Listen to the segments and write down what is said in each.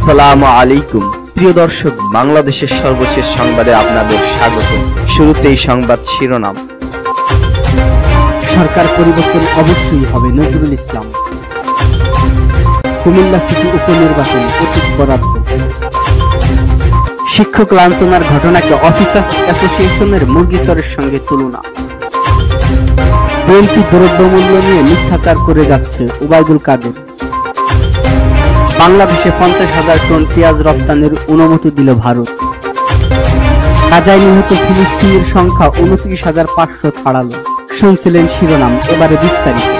আসসালামু আলাইকুম। প্রিয় দর্শক, বাংলাদেশের সর্বশেষ সংবাদে আপনাদের স্বাগত। শুরুতেই সংবাদ শিরোনাম। সরকার পরিবর্তন অবশ্যই হবে নজরুল ইসলাম। কুমিল্লা সিটি উপনির্বাচন অতীত বরাদ্দ। শিক্ষক লাঞ্ছনার ঘটনাকে অফিসার্স অ্যাসোসিয়েশনের মুরগিচরের সঙ্গে তুলনা। বিএনপি দ্রব্যমূল্য নিয়ে মিথ্যাচার করে যাচ্ছে উবায়দুল কাদের। বাংলাদেশে পঞ্চাশ হাজার টন পেঁয়াজ রপ্তানির অনুমতি দিল ভারত। গাজায় নিহত ফিলিস্তিনির সংখ্যা উনত্রিশ হাজার পাঁচশো ছাড়ালো। শুনছিলেন শিরোনাম, এবারে বিস্তারিত।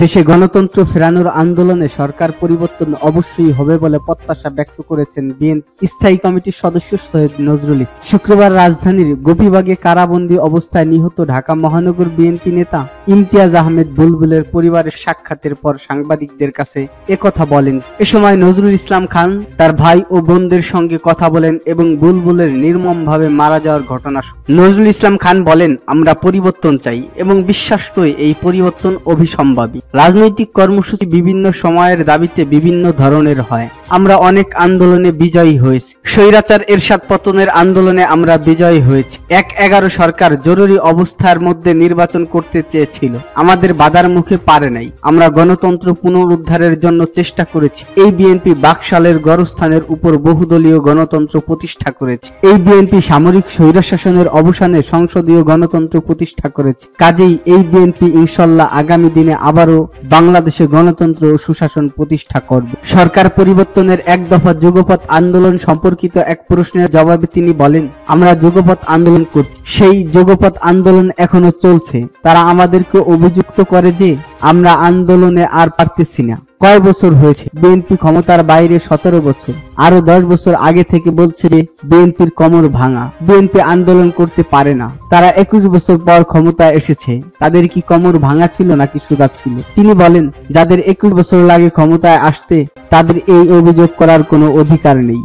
দেশে গণতন্ত্র ফেরানোর আন্দোলনে সরকার পরিবর্তন অবশ্যই হবে বলে প্রত্যাশা ব্যক্ত করেছেন বিএনপি স্থায়ী কমিটির সদস্য সৈয়দ নজরুল ইসলাম। শুক্রবার রাজধানীর গোপীবাগে কারাবন্দী অবস্থায় নিহত ঢাকা মহানগর বিএনপি নেতা ইমতিয়াজ আহমেদ বুলবুলের পরিবারের সাক্ষাতের পর সাংবাদিকদের কাছে একথা বলেন, এ সময় নজরুল ইসলাম খান, তার ভাই ও বোনদের সঙ্গে কথা বলেন এবং বুলবুলের নির্মমভাবে মারা যাওয়ার ঘটনা নজরুল ইসলাম খান বলেন, আমরা পরিবর্তন চাই এবং বিশ্বাস করি এই পরিবর্তন অভিসম্ভাবী। রাজনৈতিক কর্মসূচি বিভিন্ন সময়ের দাবিতে বিভিন্ন ধরনের হয়। আমরা অনেক আন্দোলনে বিজয়ী হয়েছি। স্বৈরাচার এরশাদ পতনের আন্দোলনে আমরা বিজয়ী হয়েছি। এক এগারো সরকার জরুরি অবস্থার মধ্যে নির্বাচন করতে চেয়েছিল। আমাদের বাধার মুখে পারে নাই। আমরা গণতন্ত্র পুনরুদ্ধারের জন্য চেষ্টা করেছি। এই বিএনপি বাকশালের গড়স্থানের উপর বহুদলীয় গণতন্ত্র প্রতিষ্ঠা করেছে। এই বিএনপি সামরিক স্বৈরশাসনের অবসানে সংসদীয় গণতন্ত্র প্রতিষ্ঠা করেছে। কাজেই এই বিএনপি ইনশাল্লাহ আগামী দিনে আবারও বাংলাদেশে গণতন্ত্র ও সুশাসন প্রতিষ্ঠা করবে। সরকার পরিবর্তনের এক দফা যুগপথ আন্দোলন সম্পর্কিত এক প্রশ্নের জবাবে তিনি বলেন, আমরা যুগপথ আন্দোলন করছি। সেই যুগপথ আন্দোলন এখনও চলছে। তারা আমাদেরকে অভিযুক্ত করে যে আমরা আন্দোলনে আর পারতেছি না। কয় বছর হয়েছে? বিএনপি ক্ষমতার বাইরে সতেরো বছর। আরও দশ বছর আগে থেকে বলছে যে বিএনপির কমর ভাঙা। বিএনপি আন্দোলন করতে পারে না। তারা একুশ বছর পর ক্ষমতা এসেছে। তাদের কি কমর ভাঙা ছিল নাকি সুদা ছিল? তিনি বলেন, যাদের একুশ বছর লাগে ক্ষমতায় আসতে, তাদের এই অভিযোগ করার কোনো অধিকার নেই।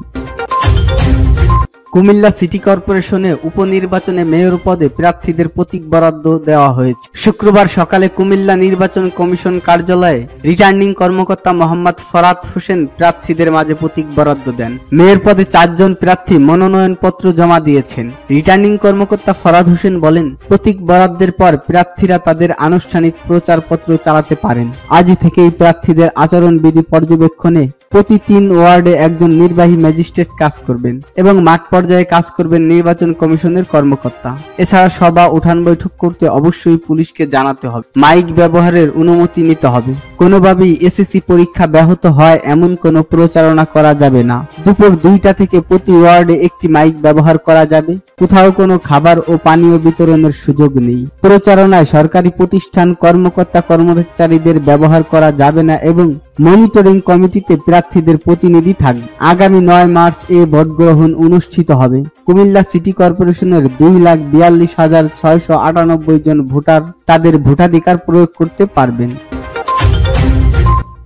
কুমিল্লা সিটি কর্পোরেশনে উপনির্বাচনে মেয়র পদে প্রার্থীদের প্রতীক বরাদ্দ দেওয়া হয়েছে। শুক্রবার সকালে কুমিল্লা নির্বাচন কমিশন কার্যালয়ে রিটার্নিং কর্মকর্তা মোহাম্মদ ফরাত হোসেন প্রার্থীদের মাঝে প্রতীক বরাদ্দ দেন। মেয়র পদে চারজন প্রার্থী মনোনয়নপত্র জমা দিয়েছেন। রিটার্নিং কর্মকর্তা ফরাদ হোসেন বলেন, প্রতীক বরাদ্দের পর প্রার্থীরা তাদের আনুষ্ঠানিক প্রচারপত্র চালাতে পারেন। আজই থেকেই প্রার্থীদের আচরণবিধি পর্যবেক্ষণে প্রতি তিন ওয়ার্ডে একজন নির্বাহী ম্যাজিস্ট্রেট কাজ করবেন এবং মাঠ পর্যায়ে কাজ করবেন নির্বাচন কমিশনের কর্মকর্তা। এছাড়া সভা, উঠান বৈঠক করতে অবশ্যই পুলিশকে জানাতে হবে। মাইক ব্যবহারের অনুমতি নিতে হবে। কোনোভাবেই এসএসসি পরীক্ষা ব্যাহত হয় এমন কোনো প্রচারণা করা যাবে না। দুপুর দুইটা থেকে প্রতি ওয়ার্ডে একটি মাইক ব্যবহার করা যাবে। কোথাও কোনো খাবার ও পানীয় বিতরণের সুযোগ নেই। প্রচারণায় সরকারি প্রতিষ্ঠান, কর্মকর্তা, কর্মচারীদের ব্যবহার করা যাবে না এবং মনিটরিং কমিটিতে প্রার্থীদের প্রতিনিধি থাকবে। আগামী নয় মার্চ এ ভোট গ্রহণ অনুষ্ঠিত হবে। কুমিল্লা সিটি কর্পোরেশনের দুই লাখ বিয়াল্লিশ হাজার ছয়শো আটানব্বই জন ভোটার তাদের ভোটাধিকার প্রয়োগ করতে পারবেন।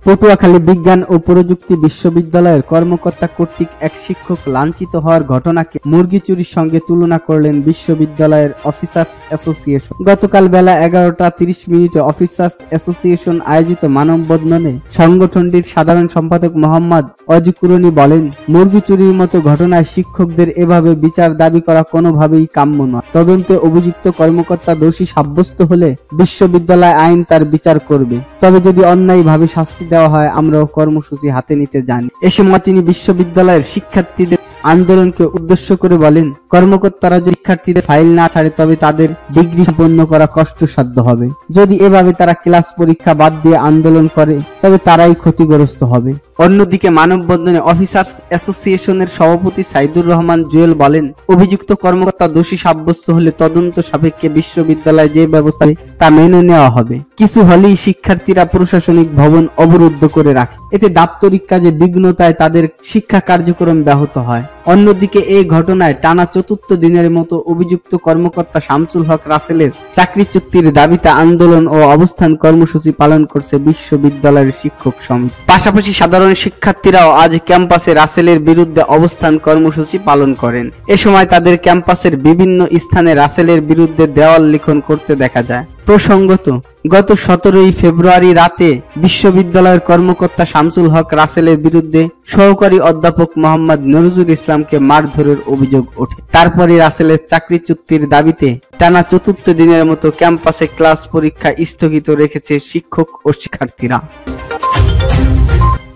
পটুয়াখালী বিজ্ঞান ও প্রযুক্তি বিশ্ববিদ্যালয়ের কর্মকর্তা কর্তৃক এক শিক্ষক লাঞ্ছিত হওয়ার ঘটনাকে মুরগি চুরির সঙ্গে তুলনা করলেন বিশ্ববিদ্যালয়ের অফিসার্স অ্যাসোসিয়েশন। গতকাল বেলা এগারোটা তিরিশ মিনিটে অফিসার্স অ্যাসোসিয়েশন আয়োজিত মানববন্ধনে সংগঠনটির সাধারণ সম্পাদক মোহাম্মদ অজকুরনি বলেন, মুরগি চুরির মতো ঘটনায় শিক্ষকদের এভাবে বিচার দাবি করা কোনোভাবেই কাম্য নয়। তদন্তে অভিযুক্ত কর্মকর্তা দোষী সাব্যস্ত হলে বিশ্ববিদ্যালয় আইন তার বিচার করবে। তবে যদি অন্যায়ভাবে শাস্তি দেওয়া হয় আমরাও কর্মসূচি হাতে নিতে জানি। এ সময় তিনি বিশ্ববিদ্যালয়ের শিক্ষার্থীদের আন্দোলনকে উদ্দেশ্য করে বলেন, কর্মকর্তারা যদি শিক্ষার্থীদের ফাইল না ছাড়ে, তবে তাদের ডিগ্রি সম্পন্ন করা কষ্টসাধ্য হবে। যদি এভাবে তারা ক্লাস পরীক্ষা বাদ দিয়ে আন্দোলন করে, তবে তারাই ক্ষতিগ্রস্ত হবে। অন্যদিকে মানববন্ধনে অফিসার্স অ্যাসোসিয়েশনের সভাপতি সাইদুর রহমান জুয়েল বলেন, অভিযুক্ত কর্মকর্তা দোষী সাব্যস্ত হলে তদন্ত সাপেক্ষে বিশ্ববিদ্যালয়ে যে ব্যবস্থা তা মেনে নেওয়া হবে। কিছু হলেই শিক্ষার্থীরা প্রশাসনিক ভবন অবরুদ্ধ করে রাখে। এতে দাপ্তরিক কাজে বিঘ্নতায় তাদের শিক্ষা কার্যক্রম ব্যাহত হয়। অন্যদিকে এই ঘটনায় টানা চতুর্থ দিনের মতো অভিযুক্ত কর্মকর্তা শামসুল হক রাসেলের চাকরিচ্যুতির দাবিতে আন্দোলন ও অবস্থান কর্মসূচি পালন করছে বিশ্ববিদ্যালয়ের শিক্ষক সমিতি পাশাপাশি সাধারণ শিক্ষার্থীরাও আজ ক্যাম্পাসে রাসেলের বিরুদ্ধে অবস্থান কর্মসূচি পালন করেন। এ সময় তাদের ক্যাম্পাসের বিভিন্ন স্থানে রাসেলের বিরুদ্ধে দেওয়াল লিখন করতে দেখা যায়। প্রসঙ্গত, গত সতেরোই ফেব্রুয়ারি রাতে বিশ্ববিদ্যালয়ের কর্মকর্তা শামসুল হক রাসেলের বিরুদ্ধে সহকারী অধ্যাপক মোহাম্মদ নজরুল ইসলামকে মারধরের অভিযোগ ওঠে। তারপরে রাসেলের চাকরি চুক্তির দাবিতে টানা চতুর্থ দিনের মতো ক্যাম্পাসে ক্লাস পরীক্ষা স্থগিত রেখেছে শিক্ষক ও শিক্ষার্থীরা।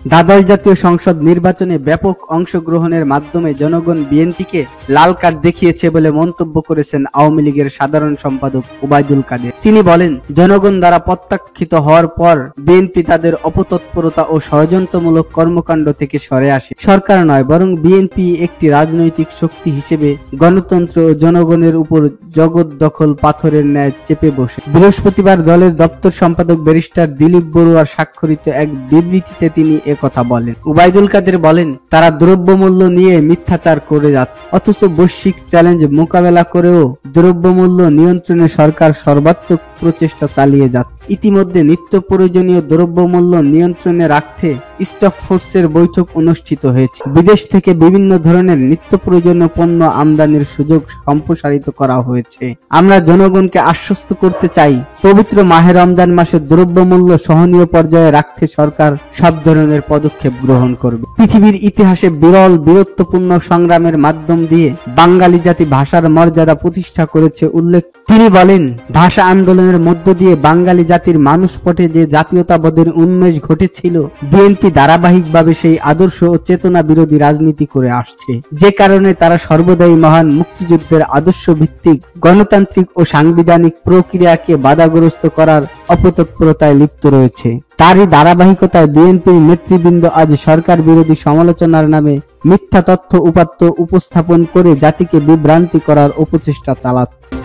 দ্বাদশ জাতীয় সংসদ নির্বাচনে ব্যাপক অংশগ্রহণের মাধ্যমে জনগণ বিএনপিকে লাল কার্ড দেখিয়েছে বলে মন্তব্য করেছেন আওয়ামী লীগের সাধারণ সম্পাদক ওবায়দুল কাদের। তিনি বলেন, জনগণ দ্বারা প্রত্যাখ্যিত হওয়ার পর বিএনপি তাদের অপতৎপরতা ও ষড়যন্ত্রমূলক কর্মকাণ্ড থেকে সরে আসে। সরকার নয়, বরং বিএনপি একটি রাজনৈতিক শক্তি হিসেবে গণতন্ত্র ও জনগণের উপর জগৎ দখল পাথরের ন্যায় চেপে বসে। বৃহস্পতিবার দলের দপ্তর সম্পাদক ব্যারিস্টার দিলীপ বড়ুয়ার স্বাক্ষরিত এক বিবৃতিতে তিনি কথা বলেন। উবাইদুল কাদের বলেন, তারা দ্রব্যমূল্য নিয়ে মিথ্যাচার করে যাচ্ছে অথচ বৈশ্বিক চ্যালেঞ্জ মোকাবেলা করেও দ্রব্যমূল্য নিয়ন্ত্রণে সরকার সর্বাত্মক প্রচেষ্টা চালিয়ে যাচ্ছে। ইতিমধ্যে নিত্য প্রয়োজনীয় দ্রব্যমূল্য নিয়ন্ত্রণে রাখতে স্টক ফোর্সের বৈঠক অনুষ্ঠিত হয়েছে। বিদেশ থেকে বিভিন্ন ধরনের নিত্য প্রয়োজনীয় পণ্য আমদানির সুযোগ সম্প্রসারিত করা হয়েছে। আমরা জনগণকে আশ্বস্ত করতে চাই, পবিত্র মাহে রমজান মাসে দ্রব্যমূল্য সহনীয় পর্যায়ে রাখতে সরকার সব ধরনের পদক্ষেপ গ্রহণ করবে। পৃথিবীর ইতিহাসে বিরল, বীরত্বপূর্ণ সংগ্রামের মাধ্যম দিয়ে বাঙালি জাতি ভাষার মর্যাদা প্রতিষ্ঠা করেছে উল্লেখ। তিনি বলেন, ভাষা আন্দোলনের মধ্য দিয়ে বাঙালি জাতির মানুষ পটে যে জাতীয়তাবোধের উন্মেষ ঘটেছিল, বিএনপি ধারাবাহিকভাবে সেই আদর্শ ও চেতনা বিরোধী রাজনীতি করে আসছে। যে কারণে তারা সর্বদাই মহান মুক্তিযুদ্ধের আদর্শ ভিত্তিক গণতান্ত্রিক ও সাংবিধানিক প্রক্রিয়াকে বাধাগ্রস্ত করার অপতৎপরতায় লিপ্ত রয়েছে। তারই ধারাবাহিকতায় বিএনপির নেতৃবৃন্দ আজ সরকার বিরোধী সমালোচনার নামে মিথ্যা তথ্য উপাত্ত উপস্থাপন করে জাতিকে বিভ্রান্তি করার উপচেষ্টা চালাচ্ছে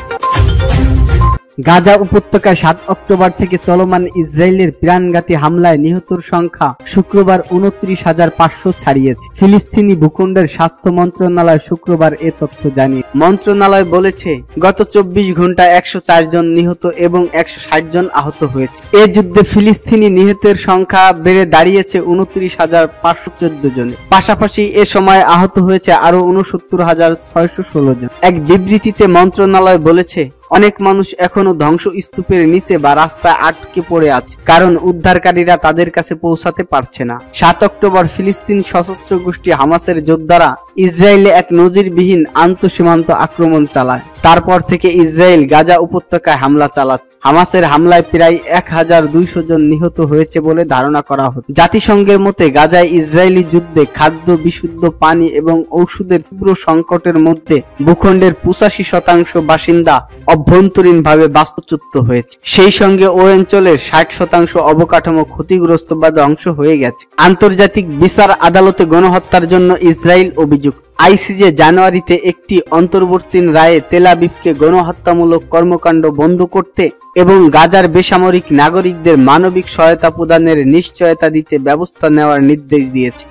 গাজা উপত্যকায় সাত অক্টোবর থেকে চলমান ইসরায়েলের প্রাণঘাতী হামলায় নিহতর সংখ্যা শুক্রবার উনত্রিশ হাজার পাঁচশো ছাড়িয়েছে। ফিলিস্তিনি ভূখণ্ডের স্বাস্থ্য মন্ত্রণালয় শুক্রবার এ তথ্য জানিয়ে মন্ত্রণালয় বলেছে, গত চব্বিশ ঘন্টায় একশো জন নিহত এবং একশো ষাট জন আহত হয়েছে। এ যুদ্ধে ফিলিস্তিনি নিহতের সংখ্যা বেড়ে দাঁড়িয়েছে উনত্রিশ হাজার পাঁচশো চোদ্দ জনে। পাশাপাশি এ সময় আহত হয়েছে আরও উনসত্তর হাজার ছয়শো ষোলো জন। এক বিবৃতিতে মন্ত্রণালয় বলেছে অনেক মানুষ এখনও ধ্বংস স্তূপের নিচে বা রাস্তায় আটকে পড়ে আছে, কারণ উদ্ধারকারীরা তাদের কাছে পৌঁছাতে পারছে না। সাত অক্টোবর ফিলিস্তিন সশস্ত্র গোষ্ঠী হামাসের যোদ্ধারা ইসরায়েলে এক নজিরবিহীন আন্তঃসীমান্ত আক্রমণ চালায়। তারপর থেকে ইসরায়েল গাজা উপত্যকায় হামলা চালাচ্ছে হামাসের হামলায় প্রায় এক হাজার দুইশো জন নিহত হয়েছে বলে ধারণা করা হচ্ছে। জাতিসংঘের মতে গাজায় ইসরায়েলি যুদ্ধে খাদ্য, বিশুদ্ধ পানি এবং ঔষধের তীব্র সংকটের মধ্যে ভূখণ্ডের পঁচাশি শতাংশ বাসিন্দা অভ্যন্তরীণভাবে বাস্তুচ্যুত হয়েছে। সেই সঙ্গে ও অঞ্চলের ষাট শতাংশ অবকাঠামো ক্ষতিগ্রস্ত বা ধ্বংস হয়ে গেছে। আন্তর্জাতিক বিচার আদালতে গণহত্যার জন্য ইসরায়েল অভিযুক্ত আইসিজে জানুয়ারিতে একটি অন্তর্বর্তীন রায়ে তেলাবিবকে গণহত্যামূলক কর্মকাণ্ড বন্ধ করতে এবং গাজার বেসামরিক নাগরিকদের মানবিক সহায়তা প্রদানের নিশ্চয়তা দিতে ব্যবস্থা নেওয়ার নির্দেশ দিয়েছে।